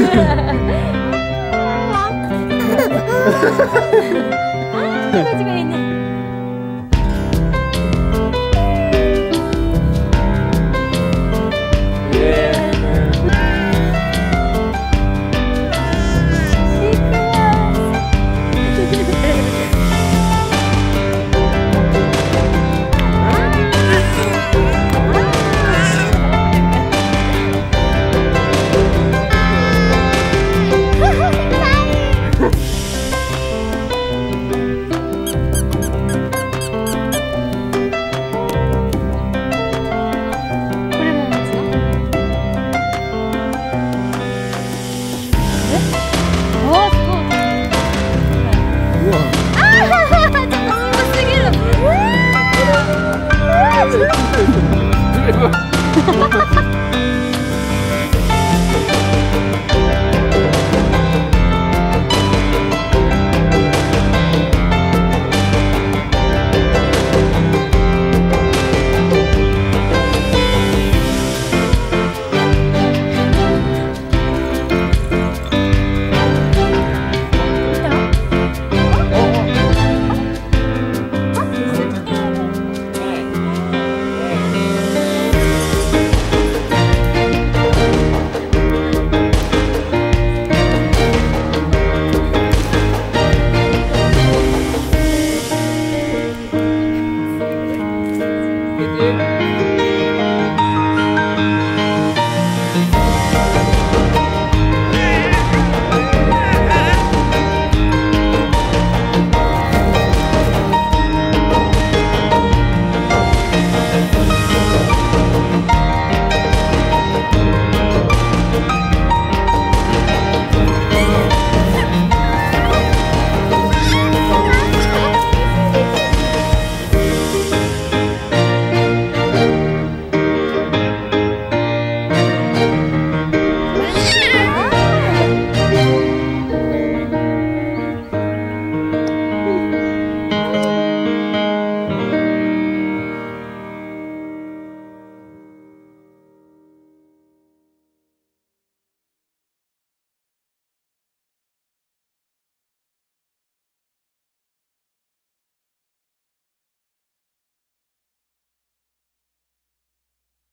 Yeah.